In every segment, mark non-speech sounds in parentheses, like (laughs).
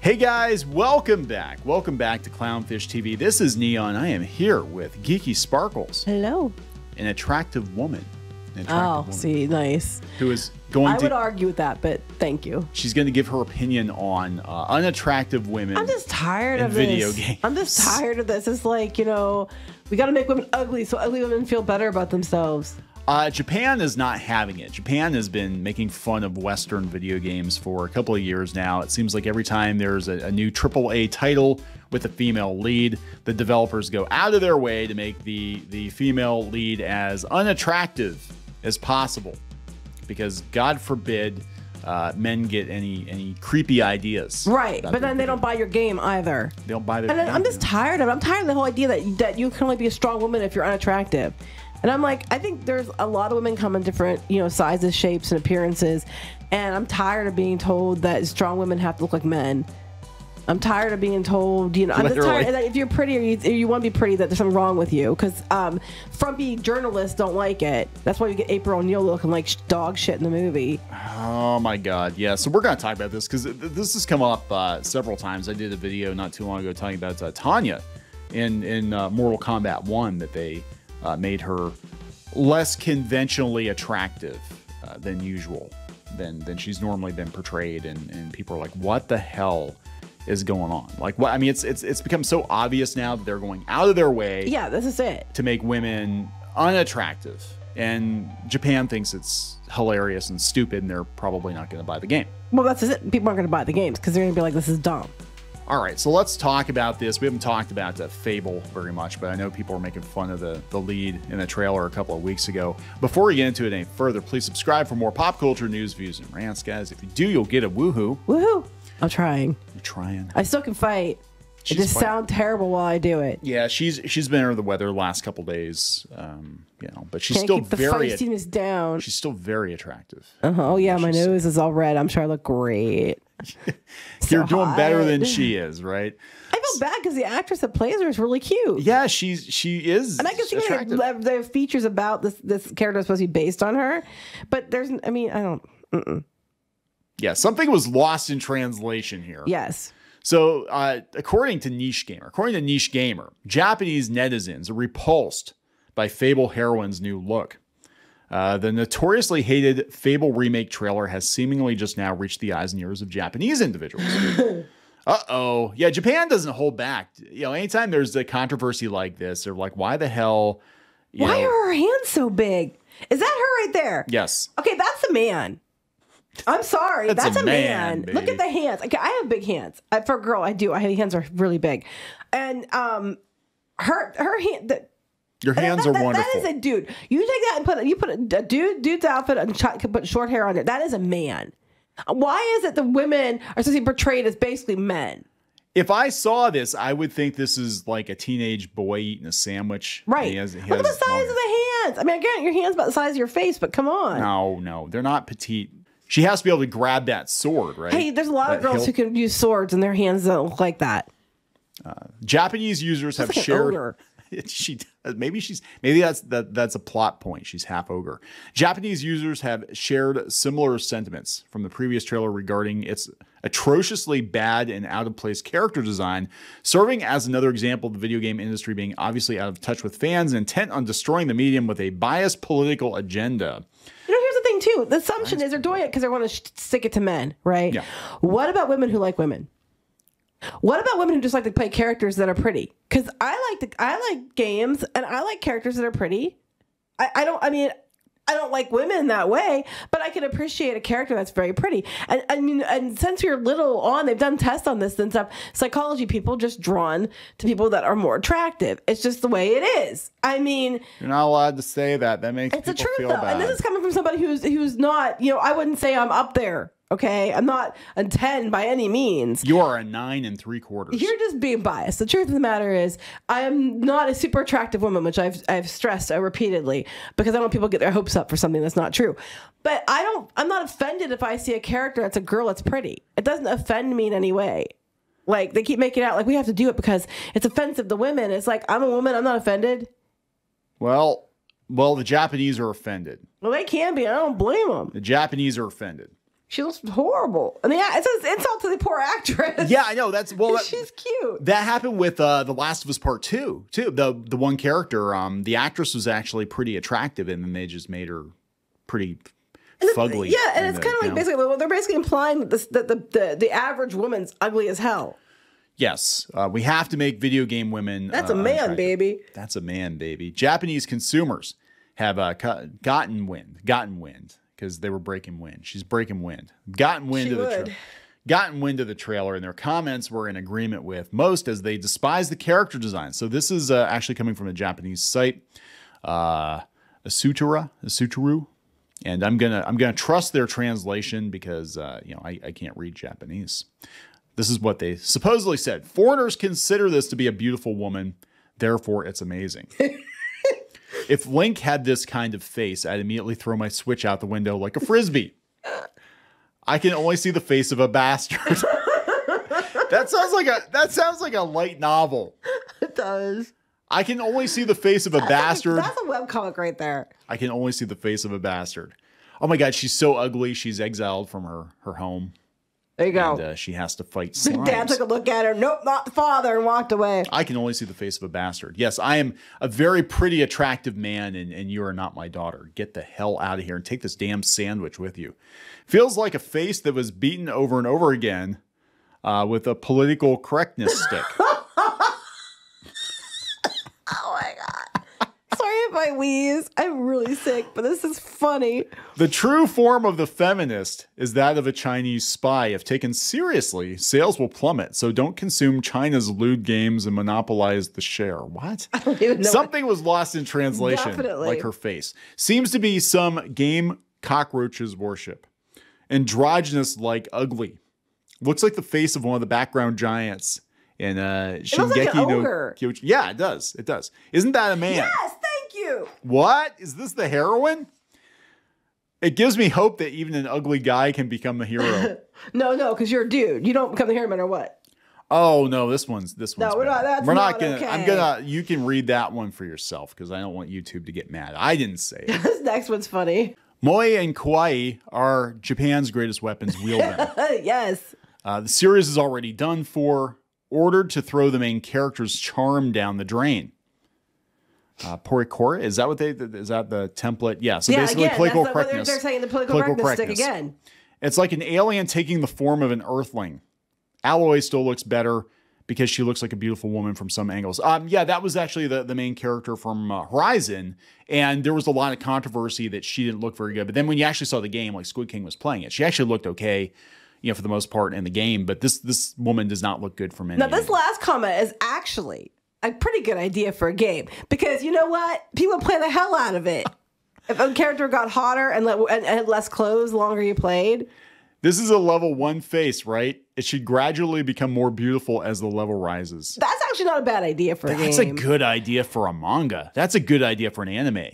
Hey guys, welcome back. Welcome back to Clownfish TV. This is Kneon. I am here with Geeky Sparkles, Hello. an attractive woman. An attractive Oh, woman see, nice. Who is going I to would argue with that, but thank you. she's going to give her opinion on uh, unattractive women. I'm just tired of video this. games. I'm just tired of this. It's like, you know, we got to make women ugly so ugly women feel better about themselves. Uh, Japan is not having it. Japan has been making fun of Western video games for a couple of years now. It seems like every time there's a, a new AAA title with a female lead, the developers go out of their way to make the, the female lead as unattractive as possible. Because God forbid uh, men get any any creepy ideas. Right. But then they don't buy your game either. They don't buy their. And I'm just tired of it. I'm tired of the whole idea that, that you can only be a strong woman if you're unattractive. And I'm like, I think there's a lot of women come in different, you know, sizes, shapes, and appearances. And I'm tired of being told that strong women have to look like men. I'm tired of being told, you know, I'm just tired that if you're pretty or you, you want to be pretty, that there's something wrong with you. Because um, frumpy journalists don't like it. That's why you get April O'Neil looking like dog shit in the movie. Oh my God! Yeah, so we're gonna talk about this because this has come up uh, several times. I did a video not too long ago talking about uh, Tanya in in uh, Mortal Kombat One that they uh, made her less conventionally attractive uh, than usual, than than she's normally been portrayed, and and people are like, what the hell is going on? Like, what? I mean, it's it's it's become so obvious now that they're going out of their way Yeah, this is it. to make women unattractive. And Japan thinks it's hilarious and stupid, and they're probably not going to buy the game. Well, that's it. People aren't going to buy the games because they're going to be like, this is dumb. All right, so let's talk about this. We haven't talked about the Fable very much, but I know people were making fun of the, the lead in the trailer a couple of weeks ago. Before we get into it any further, please subscribe for more pop culture news, views, and rants, guys. If you do, you'll get a woohoo. Woohoo! I'm trying. You're trying. I still can fight. She's it just fighting. sound terrible while I do it. Yeah, she's she's been under the weather the last couple days, um, you know, but she's Can't still keep the very feistiness down. she's still very attractive. Uh-huh. Oh yeah, my nose is all red. I'm sure I look great. (laughs) You're doing better than she is, right? I feel bad because the actress that plays her is really cute. Yeah, she's she is And I can see there features about this this character is supposed to be based on her, but there's I mean I don't. Yeah, something was lost in translation here. Yes. So, uh, according to Niche Gamer, according to Niche Gamer, Japanese netizens are repulsed by Fable Heroine's new look. Uh, the notoriously hated Fable remake trailer has seemingly just now reached the eyes and ears of Japanese individuals. (laughs) uh oh. Yeah, Japan doesn't hold back. You know, anytime there's a controversy like this, they're like, why the hell? Why know- are her hands so big? Is that her right there? Yes. Okay, that's a man. I'm sorry, That's that's, a a, man, man. Look at the hands. Okay, I have big hands. I, for a girl, I do. I have hands are really big, and um, her her hand. The, Your hands that- are that- wonderful. That is a dude. You take that and put. You put a, dude dude's outfit and ch- put short hair on it. That is a man. Why is it the women are supposed to be portrayed as basically men? If I saw this, I would think this is like a teenage boy eating a sandwich. Right. He has- he Look at the size of the hands. I mean, again, your hands about the size of your face, but come on. No, no, they're not petite. She has to be able to grab that sword, right? Hey, there's a lot of That girls who can use swords and their hands don't look like that. Uh, Japanese users have like shared. (laughs) she Uh, maybe she's maybe that's that that's a plot point. She's half ogre. Japanese users have shared similar sentiments from the previous trailer regarding its atrociously bad and out of place character design, serving as another example of the video game industry being obviously out of touch with fans and intent on destroying the medium with a biased political agenda. You know, here's the thing too. The assumption is they're doing it because they want to stick it to men, right? Yeah. What about women who like women? What about women who just like to play characters that are pretty? Because I like the I like games and I like characters that are pretty. I, I don't. I mean. I don't like women that way, but I can appreciate a character that's very pretty. And I mean, and since you're little on, they've done tests on this and stuff. Psychology people just drawn to people that are more attractive. It's just the way it is. I mean, You're not allowed to say that. That makes it's the truth though, bad. and this is coming from somebody who's who's not. You know, I wouldn't say I'm up there. Okay, I'm not a ten by any means. you are a nine and three quarters. You're just being biased. The truth of the matter is, I am not a super attractive woman, which I've I've stressed repeatedly because I don't want people to get their hopes up for something that's not true. But I don't. I'm not offended if I see a character that's a girl that's pretty. It doesn't offend me in any way. Like they keep making out like we have to do it because it's offensive to women. It's like I'm a woman. I'm not offended. well, well, the Japanese are offended. Well, they can be. I don't blame them. The Japanese are offended. She looks horrible. And yeah, it's an insult to the poor actress. Yeah, I know. That's well. (laughs) That, she's cute. that happened with uh, the Last of Us Part Two too. The the one character, um, the actress was actually pretty attractive, and then they just made her pretty fugly. Yeah, and it's kind of like know. basically well, they're basically implying that, this, that the, the the average woman's ugly as hell. Yes, uh, we have to make video game women. That's uh, a man, unattractive. baby. That's a man, baby. Japanese consumers have uh, gotten wind, gotten wind because they were breaking wind. She's breaking wind, gotten wind She of the tra- gotten wind of the trailer, and their comments were in agreement with most as they despise the character design. So this is uh, actually coming from a Japanese site, uh, Asutura, Asuturu. And I'm gonna I'm gonna trust their translation because uh, you know I, I can't read Japanese. This is what they supposedly said. Foreigners consider this to be a beautiful woman, therefore it's amazing. (laughs) if Link had this kind of face, I'd immediately throw my Switch out the window like a frisbee. I can only see the face of a bastard. (laughs) that sounds like a that sounds like a light novel. It does. I can only see the face of a bastard. That's a webcomic right there. I can only see the face of a bastard. Oh my god, she's so ugly. She's exiled from her her home, There you go. and uh, she has to fight (laughs) Dad took a look at her. Nope, not the father, and walked away. I can only see the face of a bastard. Yes, I am a very pretty, attractive man, and, and you are not my daughter. Get the hell out of here and take this damn sandwich with you. Feels like a face that was beaten over and over again uh, with a political correctness stick. (laughs) Oh my god. Wheeze. I'm really sick, but this is funny. The true form of the feminist is that of a Chinese spy. If taken seriously, sales will plummet. So don't consume China's lewd games and monopolize the share. What? I don't even know. what- Something was lost in translation, Definitely. like her face. Seems to be some game cockroaches worship. Androgynous like ugly. Looks like the face of one of the background giants in uh, looks like Shingeki no ogre. Yeah, it does. It does. Isn't that a man? Yes, What? Is this the heroine? It gives me hope that even an ugly guy can become a hero. (laughs) No, no, because you're a dude. You don't come here no matter what. oh no, this one's this No, one's we're bad. not- that's we're not, not gonna I'm gonna you can read that one for yourself because I don't want YouTube to get mad. I didn't say it. (laughs) This next one's funny. Moe and Kawaii are Japan's greatest weapons. Wield them. (laughs) yes. Uh, the series is already done for. Ordered to throw the main character's charm down the drain. Uh, Porikora, is that what they? Is that the template? Yeah. So Yeah, basically, again, political that's they're, correctness. they're saying the political, Political correctness, correctness. stick again. It's like an alien taking the form of an earthling. Aloy still looks better because she looks like a beautiful woman from some angles. Um, yeah, that was actually the, the main character from uh, Horizon, and there was a lot of controversy that she didn't look very good. But then when you actually saw the game, like Squid King was playing it, she actually looked okay, you know, for the most part in the game. But this this woman does not look good from any. Now, this angle. last comment is actually a pretty good idea for a game because you know what? People play the hell out of it. if a character got hotter and, let, and, and had less clothes the longer you played, This is a level one face, right? It should gradually become more beautiful as the level rises. that's actually not a bad idea for a That's a good idea for a manga. That's a good idea for an anime.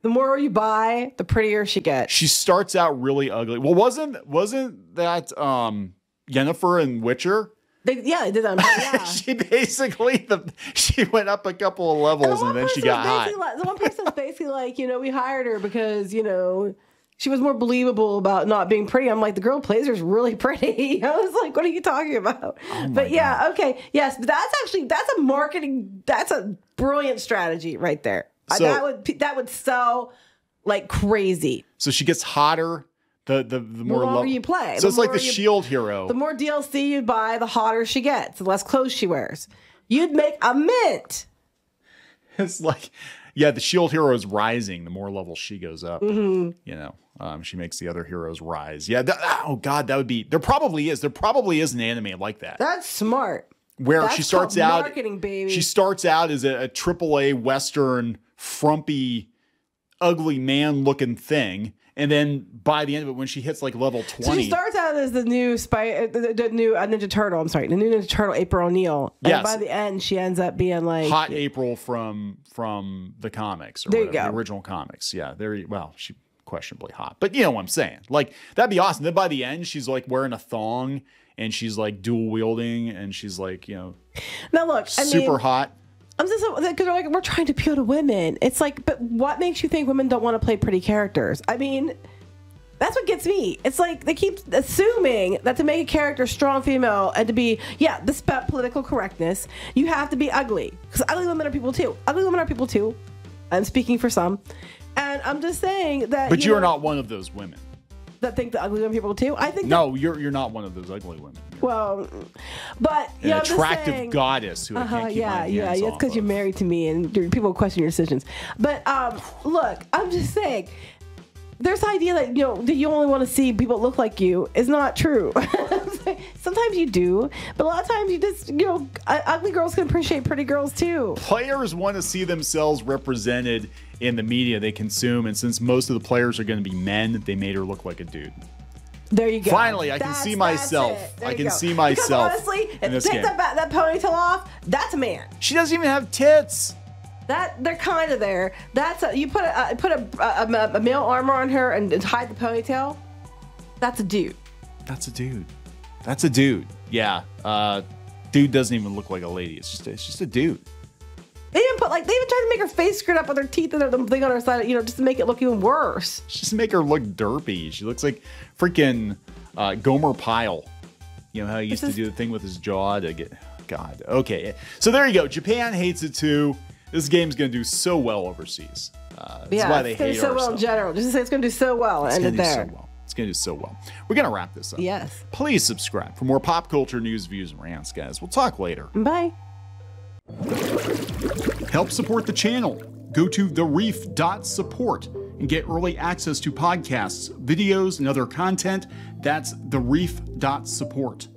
the more you buy, the prettier she gets. she starts out really ugly. Well, wasn't wasn't that um Yennefer and Witcher? They, yeah, they did that. (laughs) Yeah. she basically the she went up a couple of levels and, one then she got hot. Like, the one person was basically like, you know, we hired her because, you know, she was more believable about not being pretty. I'm like, the girl plays her is really pretty. (laughs) I was like, what are you talking about? Oh but yeah, okay. Yes, but that's actually that's a marketing that's a brilliant strategy right there. So- that would that would sell like crazy. So she gets hotter the the, the more longer level- you play, So it's like the you- shield hero. The more DLC you buy, the hotter she gets, the less clothes she wears. You'd make a mint. (laughs) it's like yeah, the shield hero is rising the more levels she goes up. Mm-hmm. You know. Um, she makes the other heroes rise. Yeah. that- oh God, that would be. There probably is. There probably is an anime like that. That's smart. where That's she starts out marketing, baby. She starts out as a, triple a AAA Western frumpy, ugly man looking thing, and then by the end of it, when she hits like level So twenty, she starts out as the new spy, uh, the, the new uh, Ninja Turtle. I'm sorry, the new Ninja Turtle, April O'Neil. And Yes. by the end, she ends up being like, hot April from from the comics or There you go. the original comics. Yeah, very well. She questionably hot, but you know what I'm saying. Like that'd be awesome. Then by the end, she's like wearing a thong and she's like dual wielding and she's like you know now look, I super mean, hot. I'm just because like we're trying to appeal to women. It's like, but what makes you think women don't want to play pretty characters? I mean, That's what gets me. It's like they keep assuming that to make a character strong female and to be, yeah, this about political correctness, you have to be ugly. Because ugly women are people too. Ugly women are people too. I'm speaking for some. And I'm just saying that. But you are not one of those women. That think that ugly women people too. I think. No, you're you're not one of those ugly women. You're well, but an yeah, I'm just attractive saying- goddess who uh-huh, yeah, yeah, yeah. It's because you're married to me, and people question your decisions. But um, look, I'm just saying, there's the idea that you know that you only want to see people look like you is not true. (laughs) Sometimes you do, but a lot of times you just you know ugly girls can appreciate pretty girls too. Players want to see themselves represented in the media they consume, and since most of the players are going to be men, they made her look like a dude. There you go. Finally, I can see myself. I can go. see Because myself honestly, in if this take game. that, that ponytail off, that's a man. She doesn't even have tits. That they're kind of there. That's a, you put a uh, put a, a, a male armor on her and hide the ponytail. That's a dude. That's a dude. That's a dude. Yeah. Uh, dude doesn't even look like a lady. It's just it's just a dude. They even put like they even tried to make her face screwed up with her teeth and the thing on her side, you know, just to make it look even worse. Just to make her look derpy. She looks like freaking uh, Gomer Pyle. You know how he used This to is- do the thing with his jaw to get. God. Okay. So there you go. Japan hates it too. This game's gonna do so well overseas. Uh, that's yeah, why they it's gonna hate do so our well in general. Just to say it's gonna do so well It's and end do it so there. well. It's gonna do so well. We're gonna wrap this up. Yes. Please subscribe for more pop culture news, views, and rants, guys. We'll talk later. Bye. Help support the channel. Go to thereef.support and get early access to podcasts, videos, and other content. That's thereef.support.